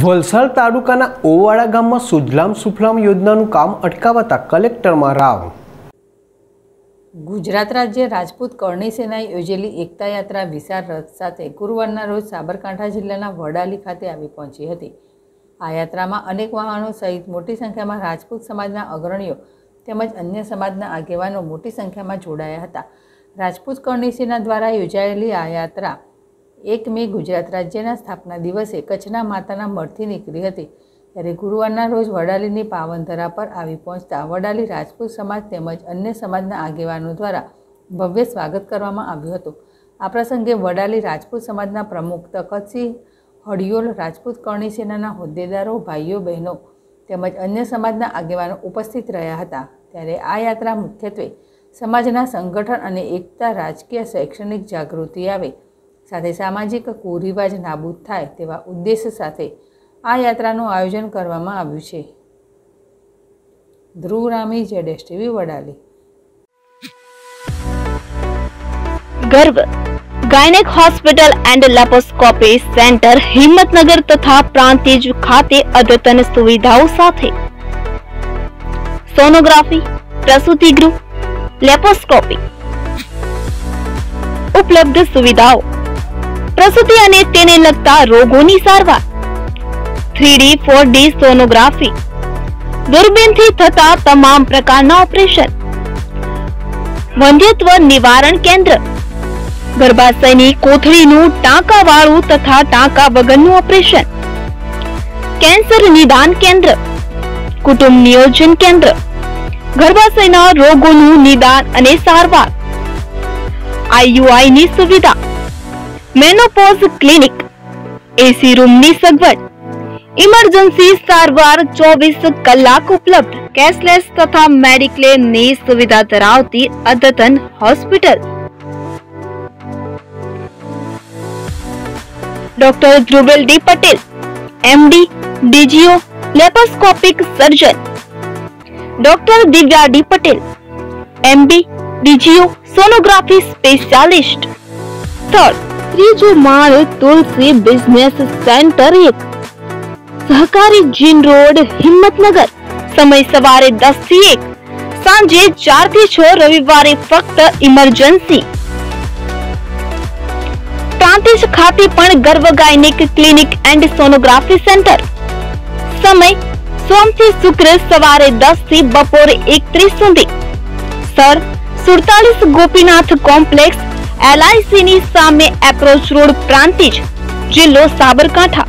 વલસાડ તાલુકાના ઓવાડા ગામમાં સુજલામ સુફલામ યોજનાનું કામ અટકાવાતા કલેક્ટરમાં રાવ. ગુજરાત રાજ્ય રાજપૂત કરણી સેનાએ યોજેલી એકતા યાત્રા વિશાળ રથ સાથે ગુરુવારના રોજ સાબરકાંઠા જિલ્લાના વડાલી ખાતે આવી પહોંચી હતી. આ યાત્રામાં અનેક વાહનો સહિત મોટી સંખ્યામાં રાજપૂત સમાજના અગ્રણીઓ તેમજ અન્ય સમાજના આગેવાનો મોટી સંખ્યામાં જોડાયા હતા. રાજપૂત કરણી સેના દ્વારા યોજાયેલી આ યાત્રા એક મે ગુજરાત રાજ્યના સ્થાપના દિવસે કચ્છના માતાના મઢથી નીકળી હતી ત્યારે ગુરુવારના રોજ વડાલીની પાવનધરા પર આવી પહોંચતા વડાલી રાજપૂત સમાજ તેમજ અન્ય સમાજના આગેવાનો દ્વારા ભવ્ય સ્વાગત કરવામાં આવ્યું હતું આ પ્રસંગે વડાલી રાજપૂત સમાજના પ્રમુખ તખતસિંહ હડિયોલ રાજપૂત કરણી સેનાના હોદ્દેદારો ભાઈઓ બહેનો તેમજ અન્ય સમાજના આગેવાનો ઉપસ્થિત રહ્યા હતા ત્યારે આ યાત્રા મુખ્યત્વે સમાજના સંગઠન અને એકતા રાજકીય શૈક્ષણિક જાગૃતિ આવે સાથે સામાજિક કુરિવાજ નાબૂદ થાય તેવા ઉદ્દેશ સાથે આ યાત્રાનું આયોજન કરવામાં આવ્યું છે. Dhruv Rami જેડેશ TV, Vadali. Garv gynaec hospital and laparoscopy centre Himmatnagar તથા પ્રાંતિજ ખાતે અદ્યતન સુવિધાઓ સાથે. સોનોગ્રાફી, પ્રસૂતિ ગૃહ લેપોસ્કોપી ઉપલબ્ધ સુવિધાઓ. પ્રસૂતિ અને તેને લગતા રોગોની સારવાર. Three D four D sonography. દૂરબીનથી થતા તમામ પ્રકારના ઓપરેશન. વંધ્યત્વ નિવારણ કેન્દ્ર. ગર્ભાશયની કોથળીનું ટાંકાવાળું તથા ટાંકા વગરનું ઓપરેશન. કેન્સર નિદાન કેન્દ્ર. કુટુંબ નિયોજન કેન્દ્ર. ગર્ભાશયના રોગોનું નિદાન અને સારવાર. આઈયુઆઈની સુવિધા. મેનોપોઝ ક્લિનિક એસી રૂમની સગવડ ઇમરજન્સી સારવાર ચોવીસ કલાક ઉપલબ્ધ કેશલેસ તથા મેડિક્લેમ ની સુવિધા ધરાવતી અદ્યતન hospital doctor Dhruvel D Patel MD DGO laparoscopic surgeon doctor Divya D Patel MD DGO sonography specialist સ્થળ ત્રીજો માળ તુલસી બિઝનેસ સેન્ટર એક સહકારી જીન રોડ હિંમતનગર સમય સવારે દસ થી એક સાંજે ચાર થી છ રવિવારે ફક્ત ઇમરજન્સી પ્રાંતિજ ખાતે પણ Garv gynaec clinic and sonography centre સમય સોમ થી શુક્ર સવારે દસ થી બપોરે એકત્રીસ સુધી સર સુડતાલીસ ગોપીનાથ કોમ્પ્લેક્સ એલઆઈસી ની સામે એપ્રોચ રોડ પ્રાંતિજ જિલ્લો સાબરકાંઠા.